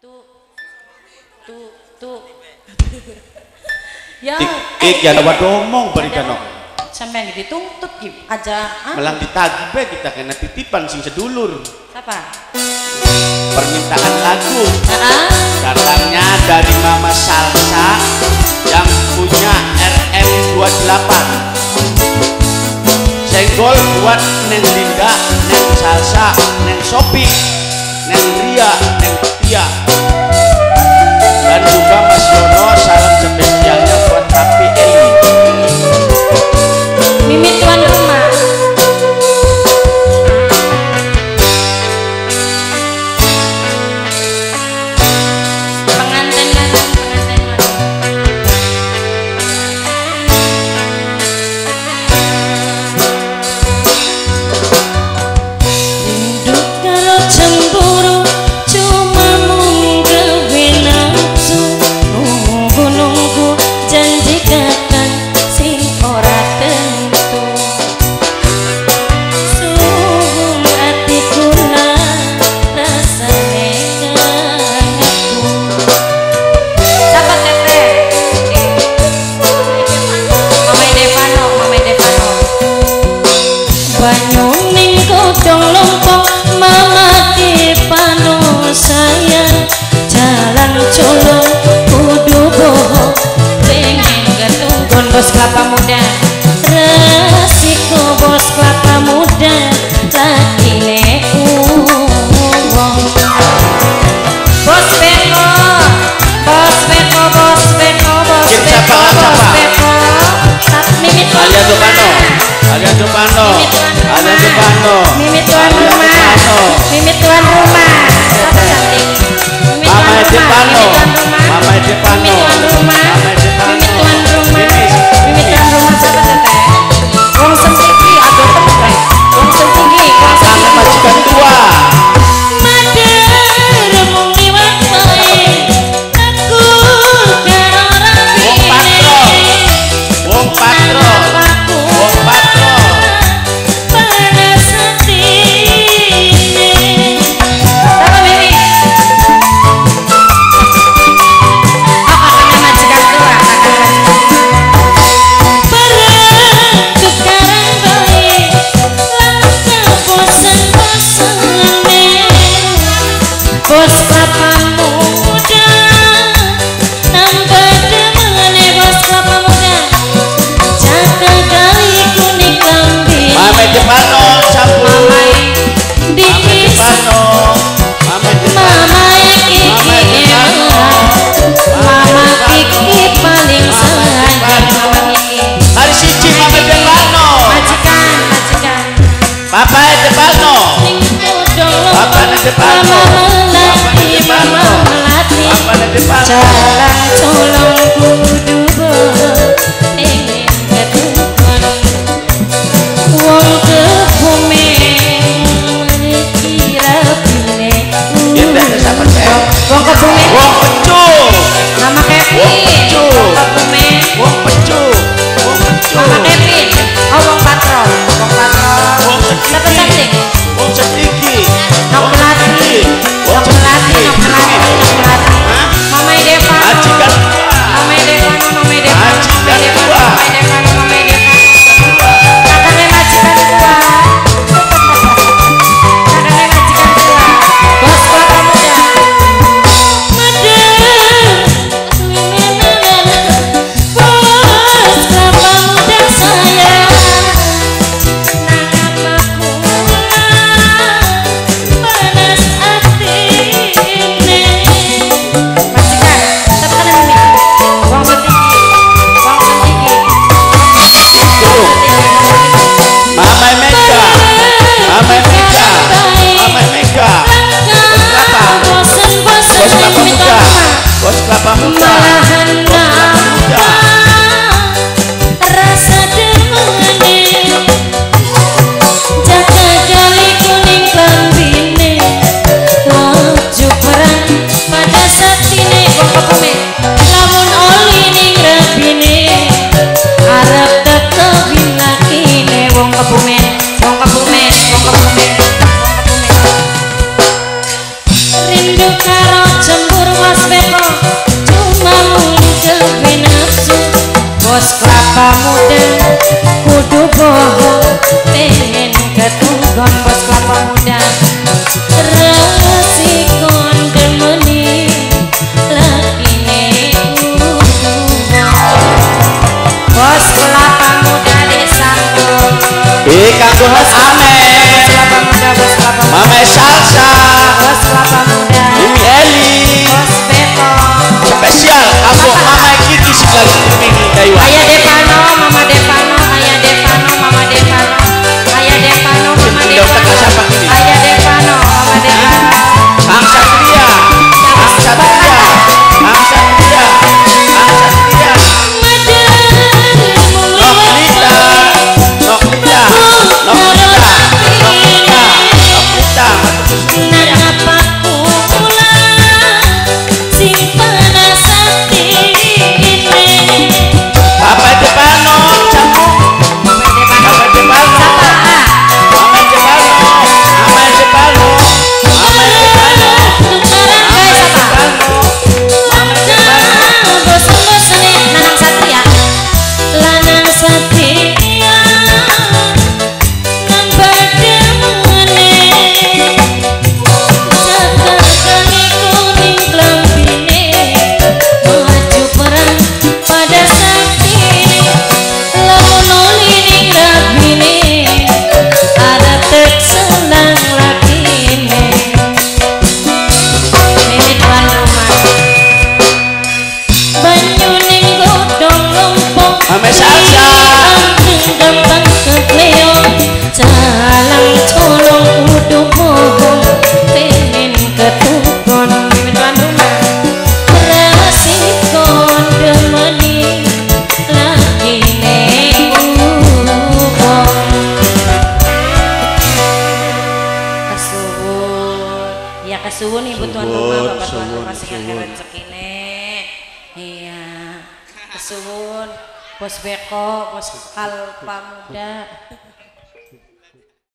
tuh tuh tuh ya ik eh. ya lewat ngomong berikan ya. oh. no sampai yang dituntut gitu aja ah. melang ditagih be kita kena titipan sing sedulur. Apa? Permintaan lagu. Ah, ah. Datangnya dari Mama Salsa yang punya RM 28 senggol buat Neng Linda, Neng Salsa, Neng Sopi, Neng Ria, Neng Tia. và nhổ ninh có trong lòng biasa percaya wong kebumen wong pecu Kevin. Wong wong pecu wong pecu Kevin. Wong oh, patrol. Wong patrol. Wong kelapa muda kudu bohong pengen ketunggon bos kelapa muda resikon demeni lakine kudu bos kelapa muda desaku Eh kanggo has ame. kelapa muda bos kelapa muda Mame salsa. bos kelapa muda Mimi Eli. bos beto Spesial kanggo Mama Kiki kumini Daiwa. Ayah Kesuwun ibu tuan rumah Bapak tuan rumah sing keren sekine Iya. Kesuwun Bos Beko, Bos Kalpa Muda